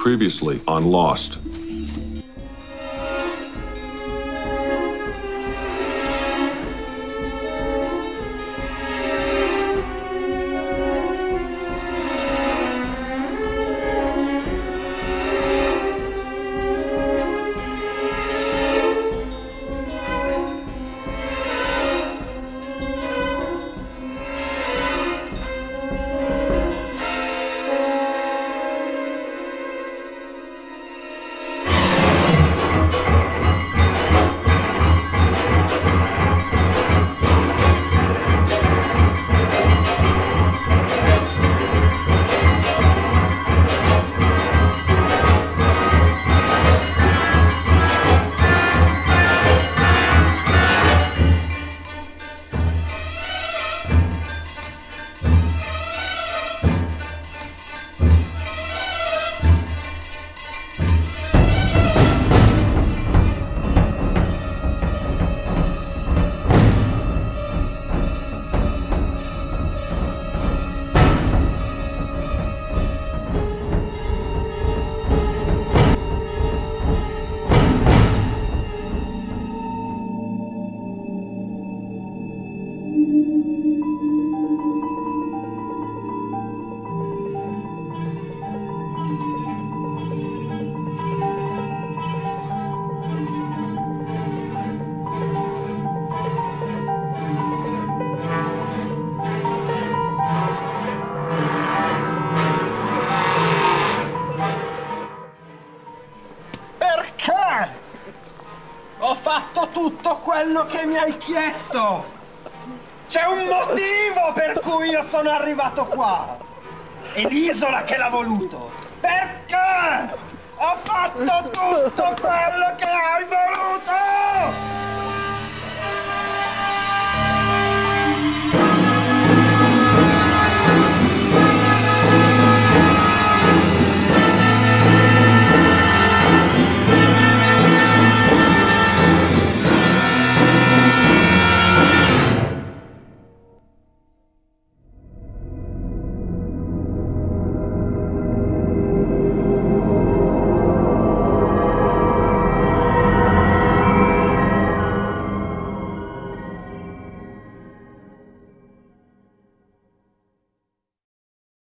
Previously on Lost. Perché? Ho fatto tutto quello che mi hai chiesto! C'è un motivo per cui io sono arrivato qua! È l'isola che l'ha voluto! Perché? Ho fatto tutto quello che hai voluto!